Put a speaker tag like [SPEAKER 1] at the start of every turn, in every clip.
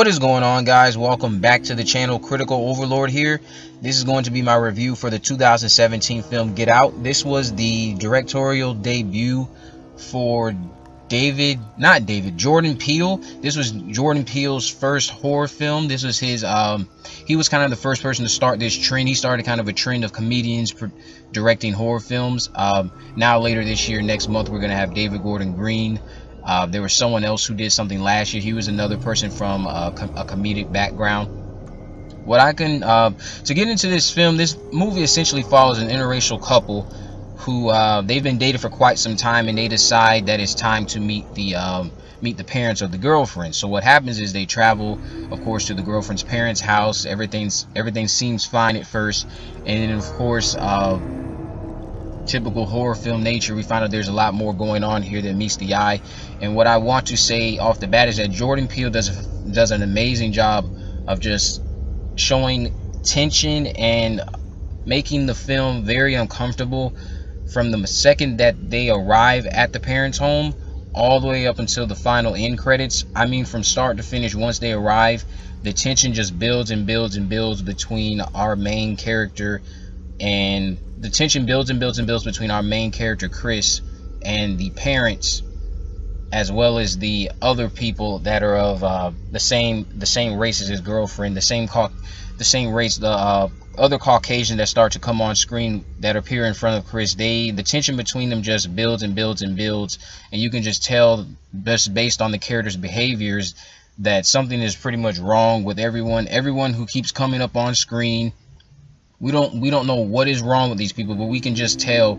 [SPEAKER 1] What is going on guys? Welcome back to the channel Critical Overlord here. This is going to be my review for the 2017 film Get Out. This was the directorial debut for David, not David, Jordan Peele. This was Jordan Peele's first horror film. This was his, um, he was kind of the first person to start this trend. He started kind of a trend of comedians directing horror films. Um, now later this year, next month, we're going to have David Gordon Green uh, there was someone else who did something last year. He was another person from a, com a comedic background. What I can uh, to get into this film, this movie essentially follows an interracial couple who uh, they've been dated for quite some time, and they decide that it's time to meet the um, meet the parents of the girlfriend. So what happens is they travel, of course, to the girlfriend's parents' house. Everything's everything seems fine at first, and then of course uh, typical horror film nature, we find out there's a lot more going on here than meets the eye. And what I want to say off the bat is that Jordan Peele does does an amazing job of just showing tension and making the film very uncomfortable from the second that they arrive at the parents' home all the way up until the final end credits. I mean, from start to finish, once they arrive, the tension just builds and builds and builds between our main character and the tension builds and builds and builds between our main character Chris and the parents as well as the other people that are of uh, the same the same race as his girlfriend the same the same race the uh, other Caucasian that start to come on screen that appear in front of Chris. They the tension between them just builds and builds and builds and you can just tell just based on the characters behaviors that something is pretty much wrong with everyone. Everyone who keeps coming up on screen we don't we don't know what is wrong with these people but we can just tell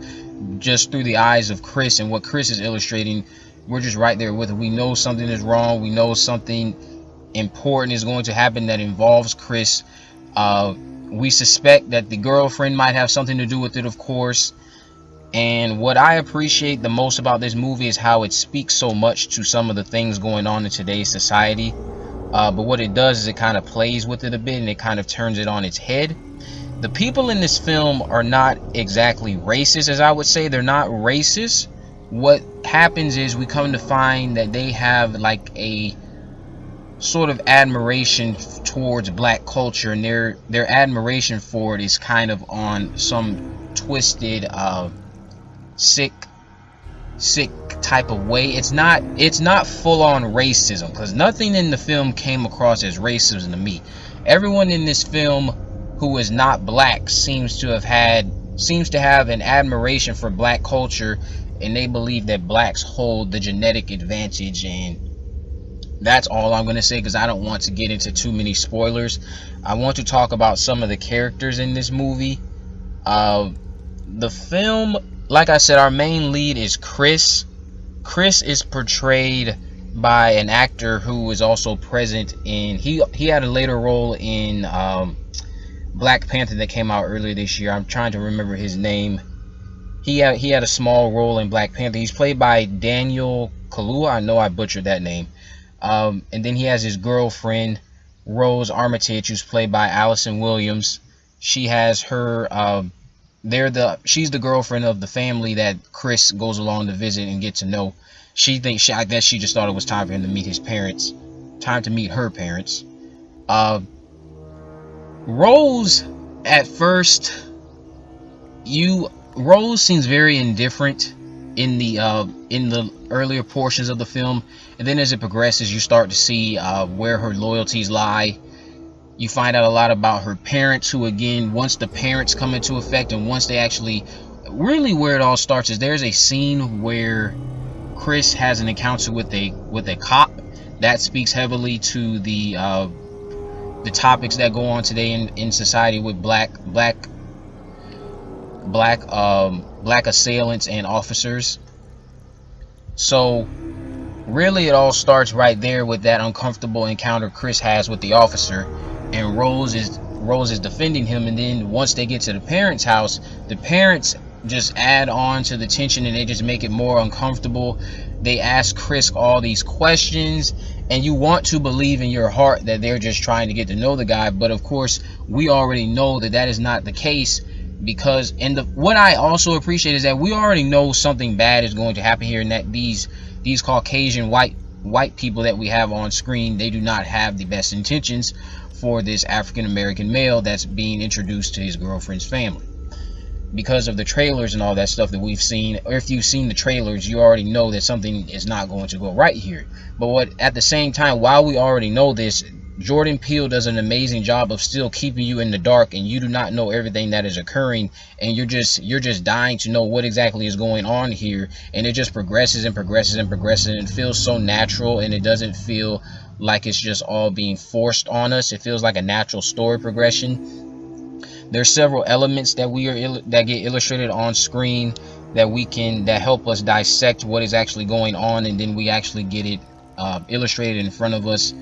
[SPEAKER 1] just through the eyes of chris and what chris is illustrating we're just right there with it. We know something is wrong. We know something important is going to happen that involves chris. Uh, we suspect that the girlfriend might have something to do with it of course. And what i appreciate the most about this movie is how it speaks so much to some of the things going on in today's society. Uh, but what it does is it kind of plays with it a bit and it kind of turns it on its head the people in this film are not exactly racist, as I would say. They're not racist. What happens is we come to find that they have like a sort of admiration towards black culture and their their admiration for it is kind of on some twisted uh sick sick type of way it's not it's not full on racism because nothing in the film came across as racism to me everyone in this film who is not black seems to have had seems to have an admiration for black culture and they believe that blacks hold the genetic advantage and that's all I'm going to say because I don't want to get into too many spoilers. I want to talk about some of the characters in this movie. Uh, the film, like I said, our main lead is Chris. Chris is portrayed by an actor who was also present in he he had a later role in um, Black Panther that came out earlier this year. I'm trying to remember his name. He had he had a small role in Black Panther. He's played by Daniel Kaluuya. I know I butchered that name. Um, and then he has his girlfriend Rose Armitage, who's played by Allison Williams. She has her. Uh, they're the she's the girlfriend of the family that Chris goes along to visit and get to know. She thinks she, I guess she just thought it was time for him to meet his parents, time to meet her parents. Uh, Rose, at first, you Rose seems very indifferent in the uh, in the earlier portions of the film, and then as it progresses, you start to see uh, where her loyalties lie. You find out a lot about her parents, who again, once the parents come into effect, and once they actually, really, where it all starts is there's a scene where Chris has an encounter with a with a cop that speaks heavily to the uh, the topics that go on today in, in society with black black black um black assailants and officers. So really it all starts right there with that uncomfortable encounter chris has with the officer. And rose is rose is defending him and then once they get to the parents house the parents just add on to the tension and they just make it more uncomfortable they ask chris all these questions and you want to believe in your heart that they're just trying to get to know the guy but of course we already know that that is not the case because and the what i also appreciate is that we already know something bad is going to happen here and that these these caucasian white white people that we have on screen, they do not have the best intentions for this African American male that's being introduced to his girlfriend's family. Because of the trailers and all that stuff that we've seen, or if you've seen the trailers, you already know that something is not going to go right here. But what at the same time, while we already know this, Jordan Peele does an amazing job of still keeping you in the dark and you do not know everything that is occurring and you're just you're just dying to know what exactly is going on here and it just progresses and progresses and progresses and it feels so natural and it doesn't feel like it's just all being forced on us. It feels like a natural story progression. There's several elements that we are that get illustrated on screen that we can that help us dissect what is actually going on and then we actually get it uh, illustrated in front of us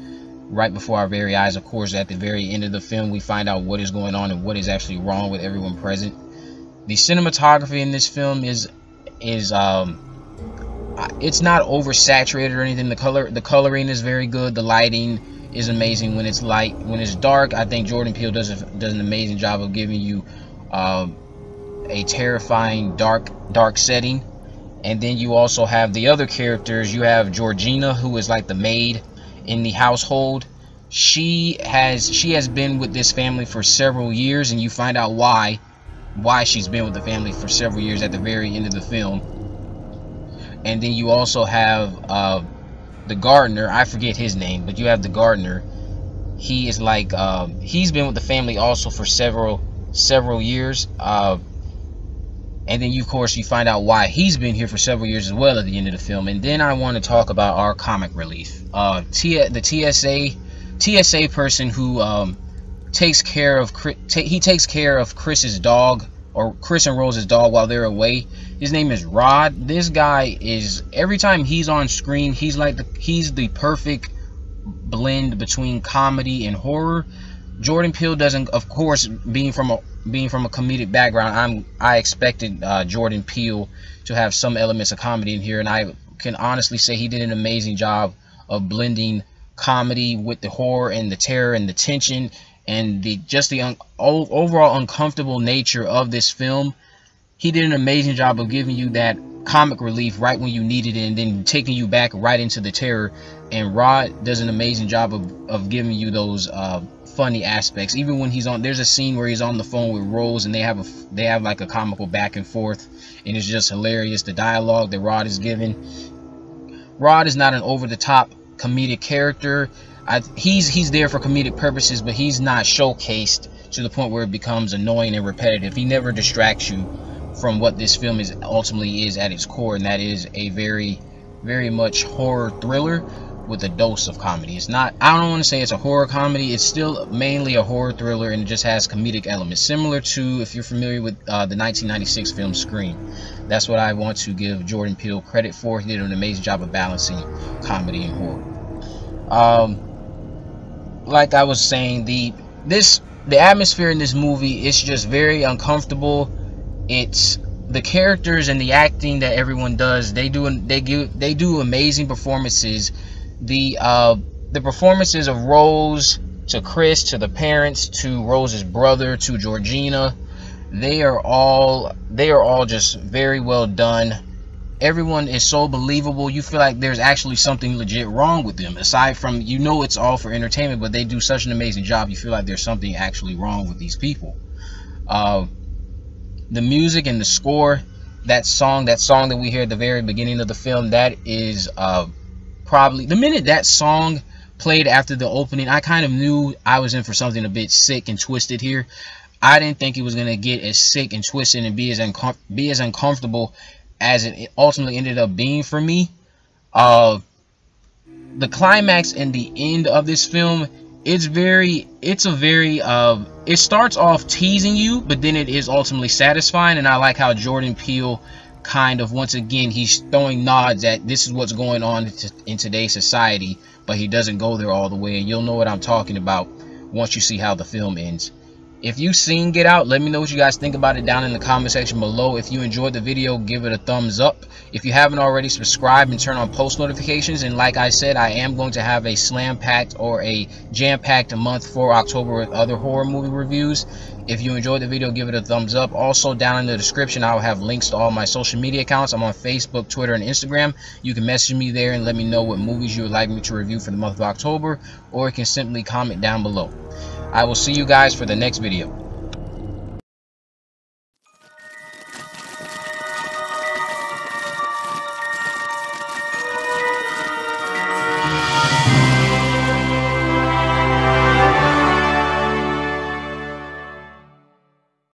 [SPEAKER 1] right before our very eyes. Of course, at the very end of the film, we find out what is going on and what is actually wrong with everyone present. The cinematography in this film is is um it's not oversaturated or anything. The color the coloring is very good. The lighting is amazing when it's light. When it's dark, I think Jordan Peele does a, does an amazing job of giving you uh, a terrifying dark dark setting. And then you also have the other characters. You have Georgina, who is like the maid in the household she has she has been with this family for several years and you find out why why she's been with the family for several years at the very end of the film and then you also have uh, the gardener i forget his name but you have the gardener. He is like uh, he's been with the family also for several several years uh, and then you, of course you find out why he's been here for several years as well at the end of the film. And then i want to talk about our comic relief. Uh T the tsa tsa person who um takes care of Chris, he takes care of chris's dog or chris and rose's dog while they're away his name is rod this guy is every time he's on screen he's like the he's the perfect blend between comedy and horror jordan peele doesn't of course being from a being from a comedic background, I'm I expected uh, Jordan Peele to have some elements of comedy in here, and I can honestly say he did an amazing job of blending comedy with the horror and the terror and the tension and the just the un overall uncomfortable nature of this film. He did an amazing job of giving you that comic relief right when you needed it and then taking you back right into the terror. And Rod does an amazing job of, of giving you those uh, funny aspects. Even when he's on, there's a scene where he's on the phone with Rose, and they have a they have like a comical back and forth, and it's just hilarious. The dialogue that Rod is giving. Rod is not an over the top comedic character. I, he's he's there for comedic purposes, but he's not showcased to the point where it becomes annoying and repetitive. He never distracts you from what this film is ultimately is at its core, and that is a very, very much horror thriller with a dose of comedy. It's not, I don't want to say it's a horror comedy. It's still mainly a horror thriller and it just has comedic elements. Similar to, if you're familiar with uh, the 1996 film Scream. That's what I want to give Jordan Peele credit for. He did an amazing job of balancing comedy and horror. Um, like I was saying, the this the atmosphere in this movie is just very uncomfortable. It's the characters and the acting that everyone does. They do they give they do amazing performances. The uh, the performances of Rose to Chris to the parents to Rose's brother to Georgina they are all they are all just very well done. Everyone is so believable you feel like there's actually something legit wrong with them. Aside from you know it's all for entertainment but they do such an amazing job you feel like there's something actually wrong with these people. Uh, the music and the score that song that song that we hear at the very beginning of the film that is uh, probably the minute that song played after the opening, I kind of knew I was in for something a bit sick and twisted here. I didn't think it was gonna get as sick and twisted and be as uncom be as uncomfortable as it ultimately ended up being for me. Uh, the climax and the end of this film, it's very, it's a very, uh, it starts off teasing you, but then it is ultimately satisfying. And I like how Jordan Peele kind of once again he's throwing nods at this is what's going on in today's society but he doesn't go there all the way and you'll know what i'm talking about once you see how the film ends if you've seen Get Out, let me know what you guys think about it down in the comment section below. If you enjoyed the video, give it a thumbs up. If you haven't already, subscribe and turn on post notifications. And like I said, I am going to have a slam-packed or a jam-packed month for October with other horror movie reviews. If you enjoyed the video, give it a thumbs up. Also, down in the description, I'll have links to all my social media accounts. I'm on Facebook, Twitter, and Instagram. You can message me there and let me know what movies you would like me to review for the month of October, or you can simply comment down below. I will see you guys for the next video.